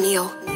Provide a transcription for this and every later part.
Neil.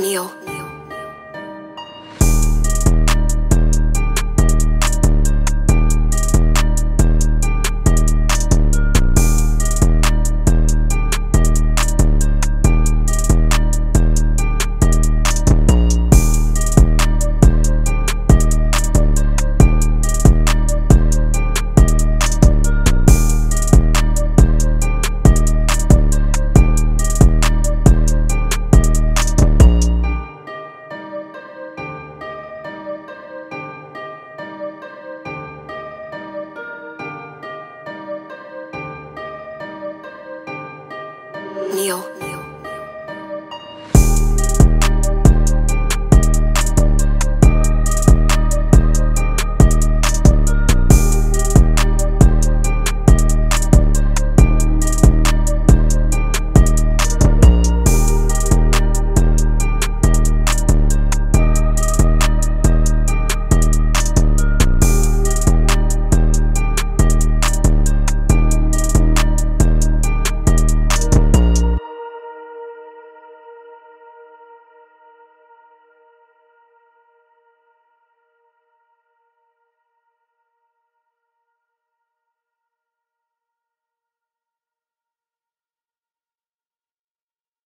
Neil. Neil.